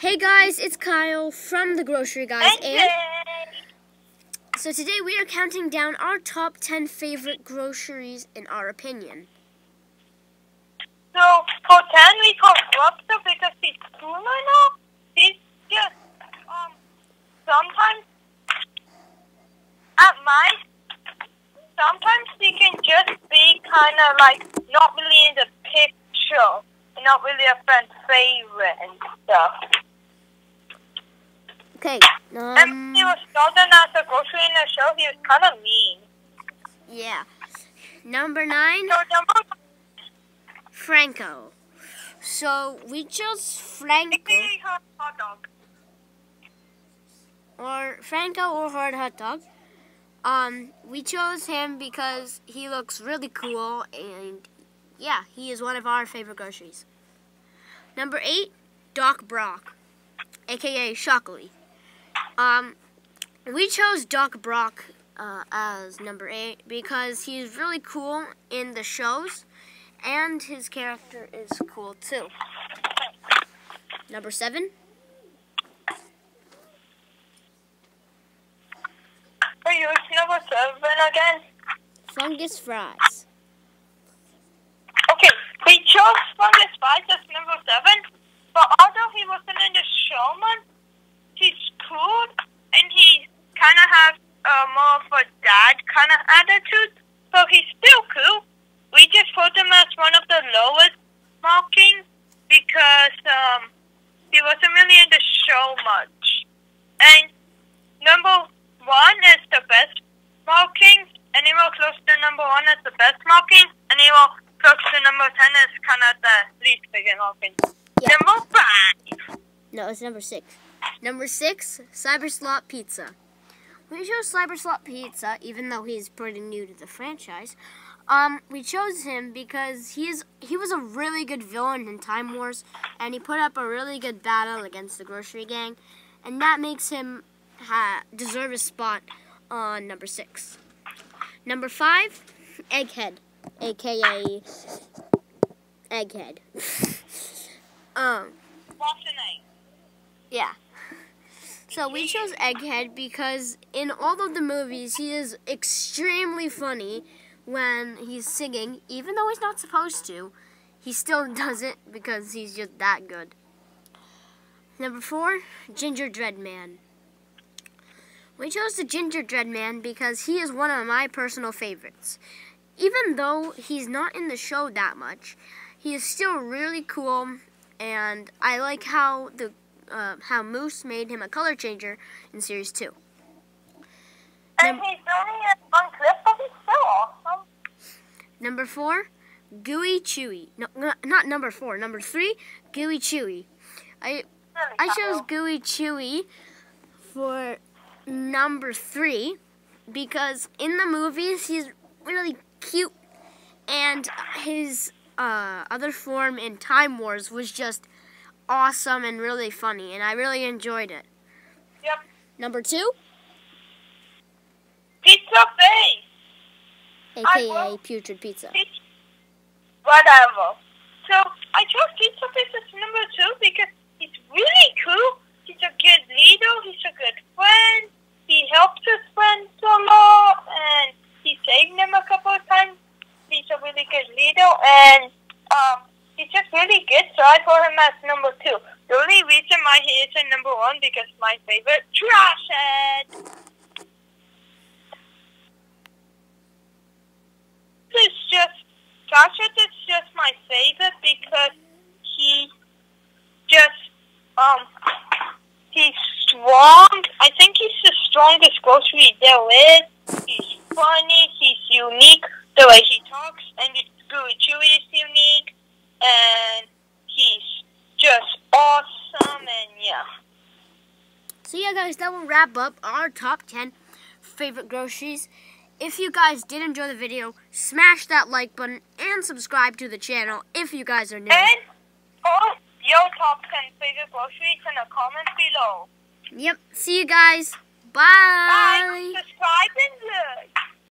Hey guys, it's Kyle from the Grossery Guys, and so today we are counting down our top 10 favorite grosseries in our opinion. So for 10 we call Webster because he's cool right now. He's just, um, sometimes at my, sometimes he can just be kind of like not really in the picture. Not really a friend favorite and stuff. Okay, And um, he was Northern as the grossery in the show. He was kind of mean. yeah. Number 9, So number Franco. So we chose Franco, maybe hot hot dog. or Franco or Hard Hot Dog. Um, we chose him because he looks really cool, and yeah, he is one of our favorite grosseries. Number 8, Doc Brock, aka Shockley. Um, we chose Doc Brock uh, as number eight because he's really cool in the shows, and his character is cool too. Number seven, Are you number seven again? Fungus Fries. Okay, we chose Fungus Fries as number seven, but although he wasn't in the showman, he's cool and he kind of has uh, more of a dad kind of attitude, so he's still cool. We just put him as one of the lowest marking because um, he wasn't really in the show much. And number one is the best marking, anyone close to number one is the best marking, anyone close to number ten is kind of the least biggest marking. Yeah. Number five. No, it's number six. Number six, Cyber Slot Pizza. We chose Cyber Slot Pizza, even though he's pretty new to the franchise. Um, we chose him because he's he was a really good villain in Time Wars, and he put up a really good battle against the Grossery Gang, and that makes him ha- deserve a spot on number six. Number five, Egghead, aka Egghead. um. Yeah. So we chose Egghead because in all of the movies he is extremely funny when he's singing, even though he's not supposed to. He still does it because he's just that good. Number four, Ginger Dread Man. We chose the Ginger Dread Man because he is one of my personal favorites. Even though he's not in the show that much, he is still really cool, and I like how the uh, how Moose made him a color changer in series two. And Num- he's only in one clip, but he's still awesome. Number four, Gooey Chewy. No, no, not number four. Number three, Gooey Chewy. I I chose Gooey Chewy for number three because in the movies he's really cute, and his uh, other form in Time Wars was just awesome and really funny, and I really enjoyed it. Yep. Number two, Pizza face. Aka Putrid Pizza. Pizza. Whatever. So I chose Pizza face as number two because he's really cool. He's a good leader. He's a good friend. He helps his friends a lot, and he saved them a couple of times. He's a really good leader, and really good. So I put him as number two. The only reason why he is at number one because my favorite trash head. Is just Joshua is just my favorite because he just um he's strong. I think he's the strongest grossery there is. He's funny, he's unique, the way he talks and Gooey Chewy is unique and he's just awesome and yeah. So yeah, guys, that will wrap up our top 10 favorite grosseries. If you guys did enjoy the video, smash that like button and subscribe to the channel if you guys are new. And post your top ten favorite grosseries in the comments below. Yep, see you guys. Bye. Bye. Subscribe and like.